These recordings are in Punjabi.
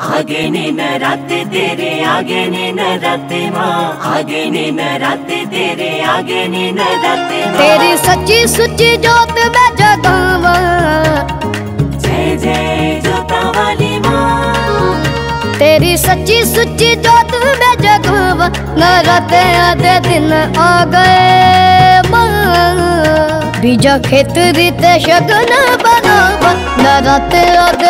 आगे ने नराते तेरे आगे ने नराते माँ आगे ने नराते तेरे आगे ने नराते माँ तेरी सच्ची सुच्ची जोत में जगावा जय जय जोता वाली माँ तेरी सच्ची सुच्ची जोत में जगावा नराते आधे दिन आ गए माँ बीजा खेत रीते शगन बनावा नराते आधे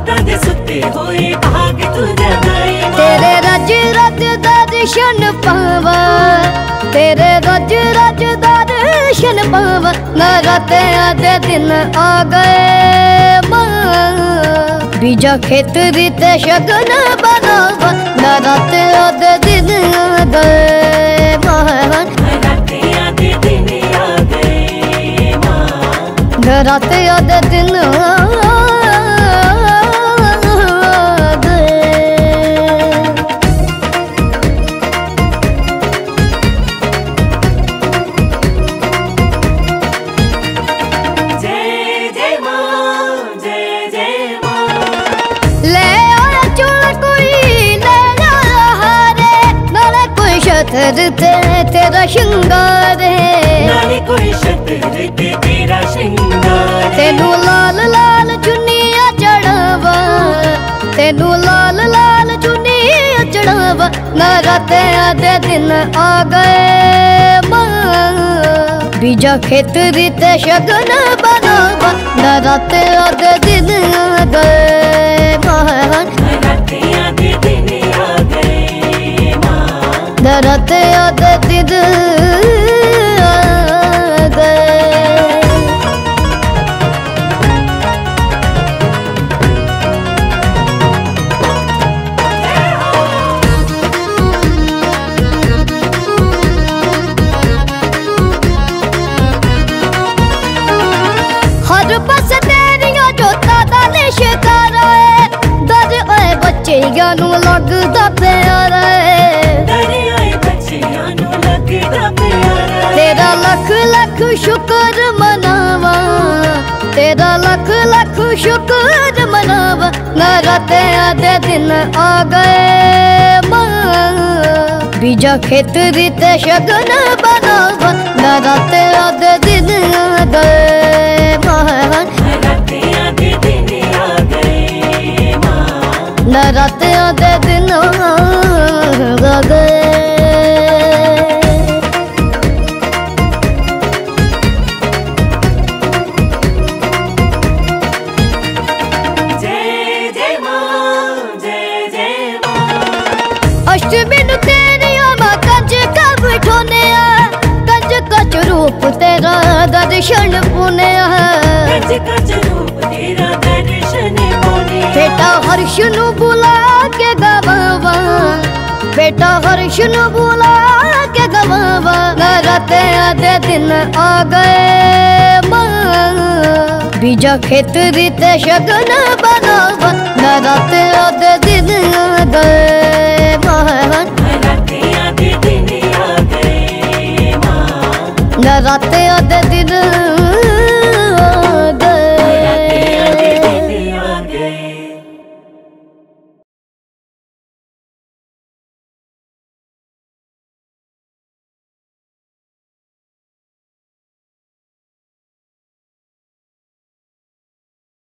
ਰਾਤਾਂ ਦੇ ਸੁੱਤੇ ਹੋਏ ਭਾਗ ਤੂੰ ਜਗਾਏ ਤੇਰੇ ਰਜ ਰਜ ਦਾ ਦਰਸ਼ਨ ਪਾਵਾ ਤੇਰੇ ਰਜ ਰਜ ਦਾ ਦਰਸ਼ਨ ਪਾਵਾ ਨਗਤਿਆਂ ਦਿਨ ਆ ਗਏ ਮਾਂ। ਬੀਜਾ ਖੇਤਰੀ ਤੇ ਸ਼ਗਨ ਬਨਾਵਾ ਨਗਤਿਆਂ ਦੇ ਦਿਨ ਆ ਗਏ ਮਾਂ। ਰਾਤੇ ਉਹਦੇ ਦਿਨ पत्थर ते तेरा श्रृंगार है नाले कोई शतर ते तेरा श्रृंगार तेनू लाल लाल चुन्निया चढ़ावा तेनू लाल लाल चुन्निया चढ़ावा ना रातें आधे दिन आ गए बीजा खेतर ते शगन बनावा ना रातें आधे दिन आ गए ਬੱਚਿਆਂ ਨੂੰ ਲੱਗਦਾ ਪਿਆਰਾ ਏ ਤੇਰਾ ਲੱਖ ਲੱਖ ਸ਼ੁਕਰ ਮਨਾਵਾ ਤੇਰਾ ਲੱਖ ਲੱਖ ਸ਼ੁਕਰ ਮਨਾਵਾ ਨਗਤਿਆਂ ਦੇ ਦਿਨ ਆ ਗਏ ਮਾਂ। ਬੀਜਾ ਖੇਤ ਦੀ ਤੇ ਸ਼ਗਨ ਬਣਾਵਾ ਨਗਤਿਆਂ ਦੇ ਦਰਸ਼ਨ ਪੁਨਿਆ ਰਜ ਕਜ ਰੂਪ ਤੇਰਾ ਦਰਸ਼ਨ ਪੁਨਿਆ ਬੇਟਾ ਹਰਸ਼ ਨੂੰ ਬੁਲਾ ਕੇ ਗਵਾਵਾ। ਬੇਟਾ ਹਰਸ਼ ਨੂੰ ਬੁਲਾ ਕੇ ਗਵਾਵਾ। ਨਰਤੇ ਆਦੇ ਦਿਨ ਆ ਗਏ ਮਾਂ। ਬੀਜਾ ਖੇਤ ਰਿਤੇ ਸ਼ਗਨ ਬਨਾਵਾ ਨਰਤੇ ਦਿਨ রাতে ওদের দিন